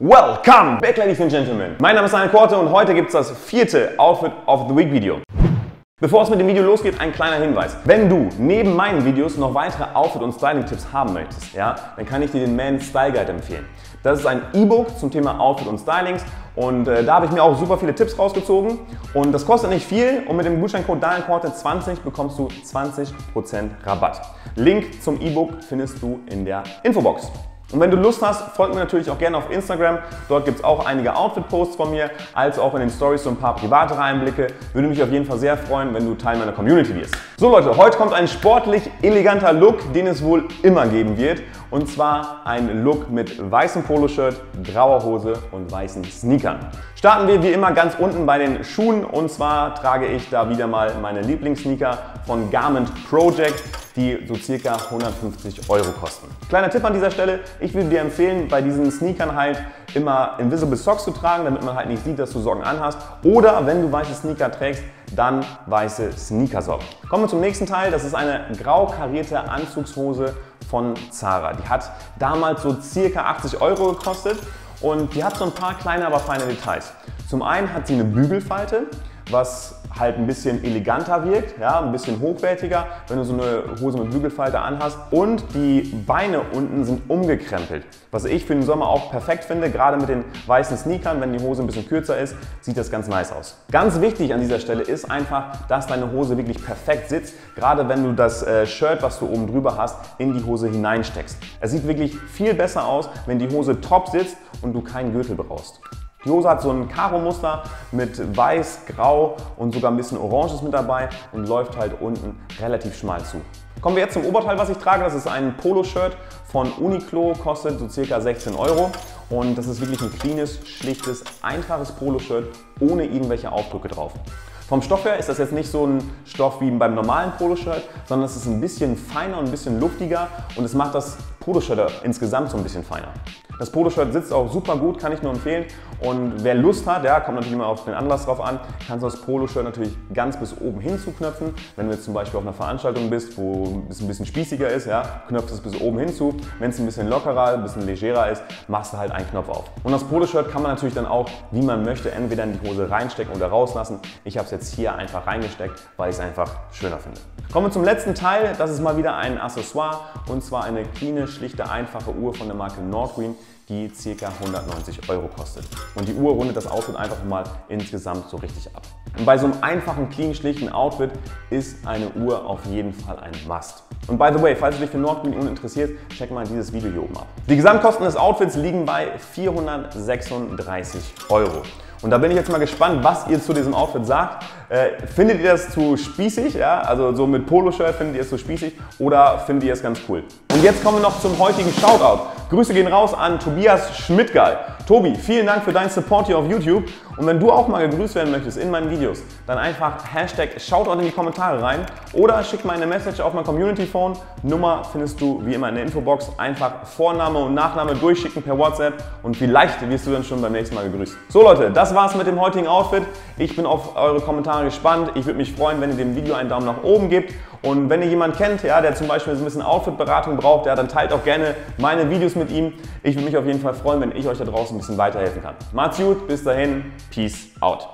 Welcome back, Ladies and Gentlemen. Mein Name ist Daniel Korte und heute gibt es das vierte Outfit of the Week Video. Bevor es mit dem Video losgeht, ein kleiner Hinweis. Wenn du neben meinen Videos noch weitere Outfit- und Styling-Tipps haben möchtest, ja, dann kann ich dir den Man Style Guide empfehlen. Das ist ein E-Book zum Thema Outfit und Stylings und äh, da habe ich mir auch super viele Tipps rausgezogen und das kostet nicht viel und mit dem Gutscheincode DANIELKORTE20 bekommst du 20% Rabatt. Link zum E-Book findest du in der Infobox. Und wenn du Lust hast, folg mir natürlich auch gerne auf Instagram. Dort gibt es auch einige Outfit-Posts von mir, als auch in den Stories so ein paar private Einblicke. Würde mich auf jeden Fall sehr freuen, wenn du Teil meiner Community wirst. So Leute, heute kommt ein sportlich eleganter Look, den es wohl immer geben wird. Und zwar ein Look mit weißem Poloshirt, grauer Hose und weißen Sneakern. Starten wir wie immer ganz unten bei den Schuhen und zwar trage ich da wieder mal meine Lieblingssneaker von Garment Project, die so circa 150 Euro kosten. Kleiner Tipp an dieser Stelle, ich würde dir empfehlen, bei diesen Sneakern halt immer Invisible Socks zu tragen, damit man halt nicht sieht, dass du Socken anhast. Oder wenn du weiße Sneaker trägst, dann weiße Sneakersocken. Kommen wir zum nächsten Teil, das ist eine grau karierte Anzugshose von Zara. Die hat damals so circa 80 Euro gekostet und die hat so ein paar kleine, aber feine Details. Zum einen hat sie eine Bügelfalte, was halt ein bisschen eleganter wirkt, ja, ein bisschen hochwertiger, wenn du so eine Hose mit Bügelfalte anhast. Und die Beine unten sind umgekrempelt, was ich für den Sommer auch perfekt finde, gerade mit den weißen Sneakern, wenn die Hose ein bisschen kürzer ist, sieht das ganz nice aus. Ganz wichtig an dieser Stelle ist einfach, dass deine Hose wirklich perfekt sitzt, gerade wenn du das äh, Shirt, was du oben drüber hast, in die Hose hineinsteckst. Es sieht wirklich viel besser aus, wenn die Hose top sitzt und du keinen Gürtel brauchst. Hose hat so ein Karo-Muster mit weiß, grau und sogar ein bisschen Oranges mit dabei und läuft halt unten relativ schmal zu. Kommen wir jetzt zum Oberteil, was ich trage. Das ist ein Poloshirt von Uniqlo, kostet so circa 16 Euro. Und das ist wirklich ein cleanes, schlichtes, einfaches Poloshirt ohne irgendwelche Aufdrücke drauf. Vom Stoff her ist das jetzt nicht so ein Stoff wie beim normalen Poloshirt, sondern es ist ein bisschen feiner und ein bisschen luftiger und es macht das Poloshirt insgesamt so ein bisschen feiner. Das Poloshirt sitzt auch super gut, kann ich nur empfehlen. Und wer Lust hat, ja, kommt natürlich immer auf den Anlass drauf an, kannst du das Poloshirt natürlich ganz bis oben hin zuknöpfen. Wenn du jetzt zum Beispiel auf einer Veranstaltung bist, wo es ein bisschen spießiger ist, ja, knöpfst es bis oben hinzu. Wenn es ein bisschen lockerer, ein bisschen legerer ist, machst du halt einen Knopf auf. Und das Poloshirt kann man natürlich dann auch, wie man möchte, entweder in die Hose reinstecken oder rauslassen. Ich habe es jetzt hier einfach reingesteckt, weil ich es einfach schöner finde. Kommen wir zum letzten Teil. Das ist mal wieder ein Accessoire und zwar eine cleane, schlichte, einfache Uhr von der Marke Nordgreen die ca. 190 Euro kostet. Und die Uhr rundet das Outfit einfach mal insgesamt so richtig ab. Und bei so einem einfachen, clean, schlichten Outfit ist eine Uhr auf jeden Fall ein Must. Und by the way, falls du dich für Nordgreen interessierst, check mal dieses Video hier oben ab. Die Gesamtkosten des Outfits liegen bei 436 Euro. Und da bin ich jetzt mal gespannt, was ihr zu diesem Outfit sagt. Äh, findet ihr das zu spießig? Ja? Also so mit Poloshirt findet ihr es zu spießig oder findet ihr es ganz cool? Und jetzt kommen wir noch zum heutigen Shoutout. Grüße gehen raus an Tobias Schmidtgall. Tobi, vielen Dank für deinen Support hier auf YouTube. Und wenn du auch mal gegrüßt werden möchtest in meinen Videos, dann einfach Hashtag Shoutout in die Kommentare rein oder schick mal eine Message auf mein Community Phone. Nummer findest du wie immer in der Infobox. Einfach Vorname und Nachname durchschicken per WhatsApp und vielleicht wirst du dann schon beim nächsten Mal gegrüßt. So Leute, das war's mit dem heutigen Outfit. Ich bin auf eure Kommentare gespannt. Ich würde mich freuen, wenn ihr dem Video einen Daumen nach oben gebt. Und wenn ihr jemanden kennt, ja, der zum Beispiel so ein bisschen Outfit-Beratung braucht, ja, dann teilt auch gerne meine Videos mit ihm. Ich würde mich auf jeden Fall freuen, wenn ich euch da draußen ein bisschen weiterhelfen kann. Macht's gut, bis dahin, Peace out.